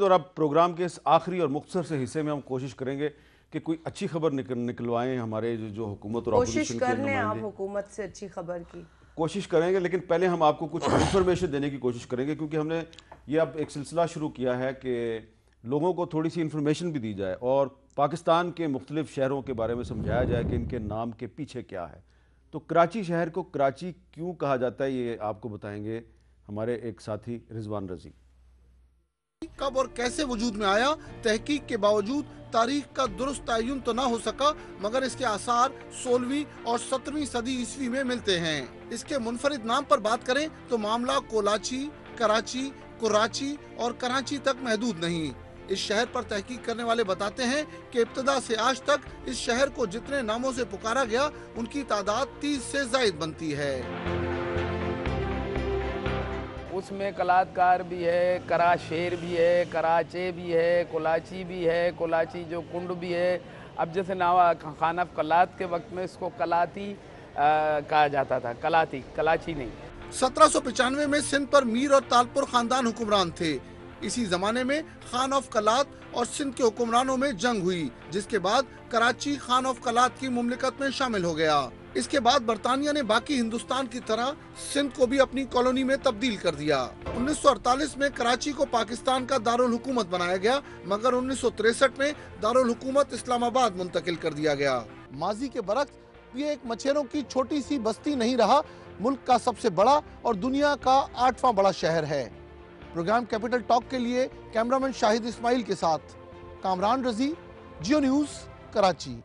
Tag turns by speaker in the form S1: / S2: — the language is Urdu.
S1: اور اب پروگرام کے اس آخری اور مختصر سے حصے میں ہم کوشش کریں گے کہ کوئی اچھی خبر نکلوائیں ہمارے جو حکومت اور
S2: کوشش
S1: اپوزیشن کے
S2: کر لیں آپ حکومت سے اچھی خبر کی۔
S1: کوشش کریں گے لیکن پہلے ہم آپ کو کچھ انفارمیشن دینے کی کوشش کریں گے کیونکہ ہم نے یہ اب ایک سلسلہ شروع کیا ہے کہ لوگوں کو تھوڑی سی انفارمیشن بھی دی جائے اور پاکستان کے مختلف شہروں کے بارے میں سمجھایا جائے کہ ان کے نام کے پیچھے کیا ہے۔ تو کراچی شہر کو کراچی کیوں کہا جاتا ہے یہ آپ کو بتائیں گے ہمارے ایک ساتھی رضوان رضی۔
S3: کب اور کیسے وجود میں آیا، تحقیق کے باوجود تاریخ کا درست تعین تو نہ ہو سکا، مگر اس کے آثار سولہویں اور سترویں صدی عیسوی میں ملتے ہیں۔ اس کے منفرد نام پر بات کریں تو معاملہ کولاچی، کراچی کراچی اور کراچی تک محدود نہیں۔ اس شہر پر تحقیق کرنے والے بتاتے ہیں کہ ابتدا سے آج تک اس شہر کو جتنے ناموں سے پکارا گیا، ان کی تعداد تیس سے زائد بنتی ہے۔
S4: اس میں کلاتکار بھی ہے، کرا شیر بھی ہے کراچے بھی ہے کولاچی بھی ہے کولاچی جو کنڈ بھی ہے۔ اب جیسے ناوا خانہ کلات کے وقت میں اس کو کلاتی کہا جاتا تھا۔ کلاتی، کلاچی نہیں۔
S3: سترہ سو پچانوے میں سندھ پر میر اور تالپور خاندان حکمران تھے۔ اسی زمانے میں خان آف کلات اور سندھ کے حکمرانوں میں جنگ ہوئی، جس کے بعد کراچی خان آف کلات کی مملکت میں شامل ہو گیا۔ اس کے بعد برطانیہ نے باقی ہندوستان کی طرح سندھ کو بھی اپنی کالونی میں تبدیل کر دیا۔ انیس سو اڑتالیس میں کراچی کو پاکستان کا دارالحکومت بنایا گیا، مگر انیس سو تریسٹھ میں دارالحکومت اسلام آباد منتقل کر دیا گیا۔ ماضی کے برعکس، یہ ایک مچھروں کی چھوٹی سی بستی نہیں رہا، ملک کا سب سے بڑا اور دنیا کا آٹھواں بڑا شہر ہے۔ پروگرام کیپٹل ٹاک کے لیے کیمرامین شاہد اسماعیل کے ساتھ۔ کامران رضی، جیو نیوز، کراچی۔